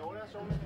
Ahora son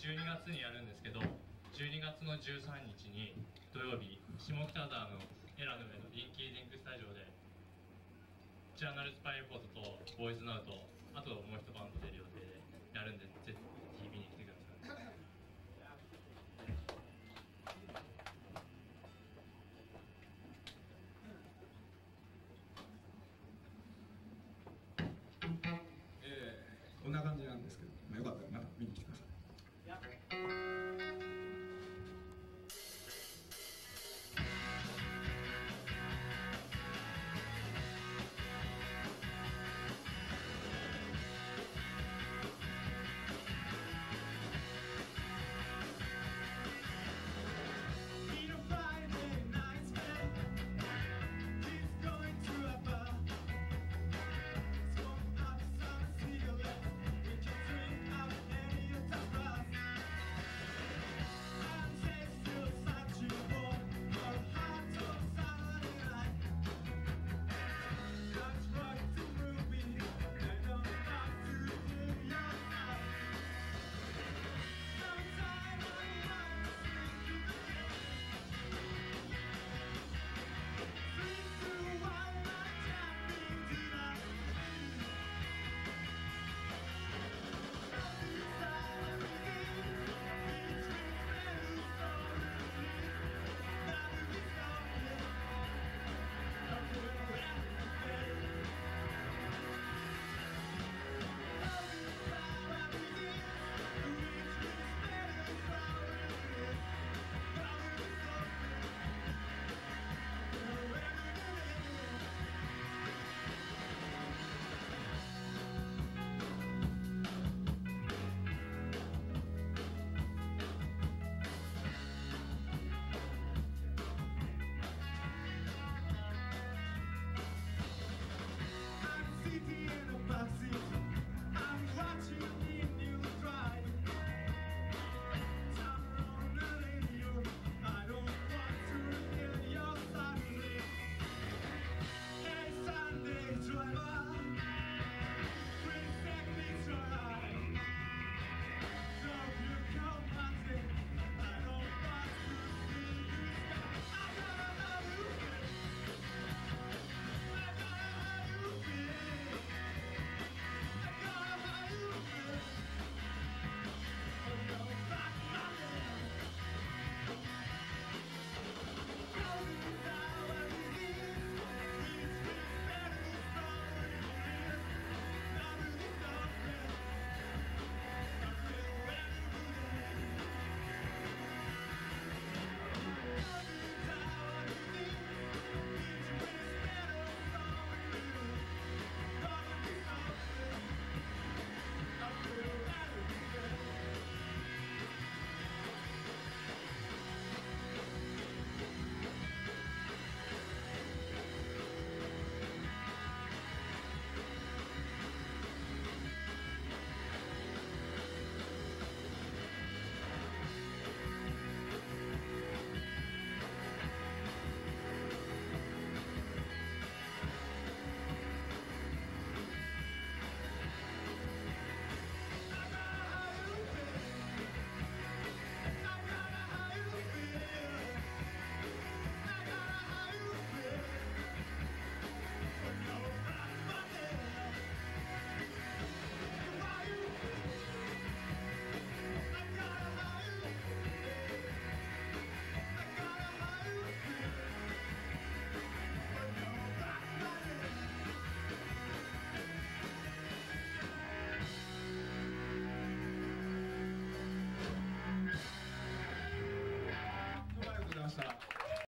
12月にやるんですけど12月の13日に土曜日下北沢のエラの上のリンキーリンクスタジオでジャーナルスパイレポートとボーイズナウトあともう一バンド出る